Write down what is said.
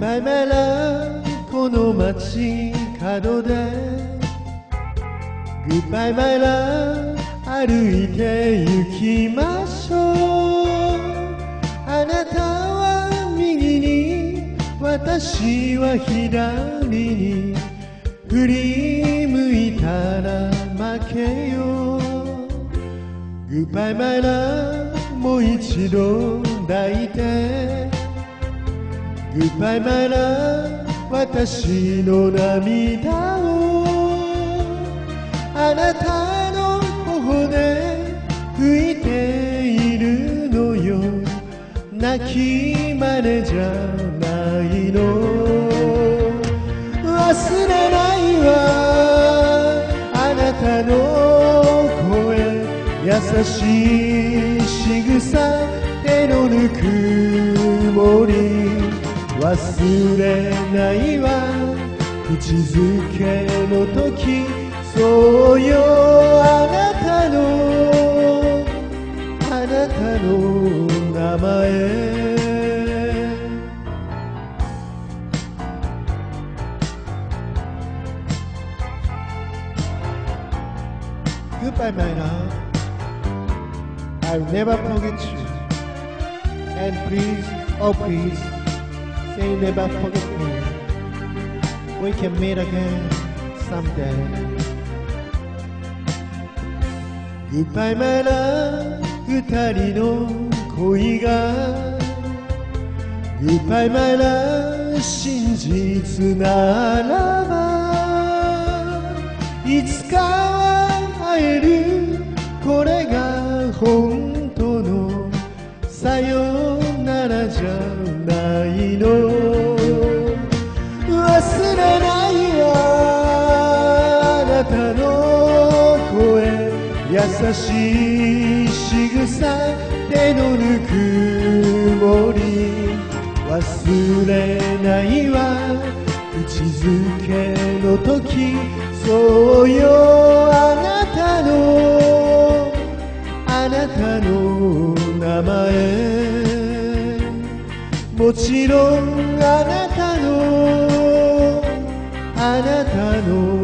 マラこの街角で。グッバイマイラ歩いて行きましょう。あなたは右に私は左に振り向いたら負けよグッバイマイラもう一度抱いて。グッバイマイラ私の涙を。あなたの頬で拭いているのよ。泣き真似じゃないの。忘れないわ。あなたの声優しい仕草手のぬくもり。忘れないわ口づけの時そうよあなたのあなたの名前 Goodbye, my love. I'll never forget you. And please, oh please, say never forget me. We can meet again someday. Goodbye, my love. 二人の恋が Goodbye, my love. 真実ならばいつかは会えるこれが本当のさよならじゃないの。忘れないわあなたの声。優しい仕草手のぬくもり。忘れないわ口づけの時。そうよ。もちろんあなたのあなたの。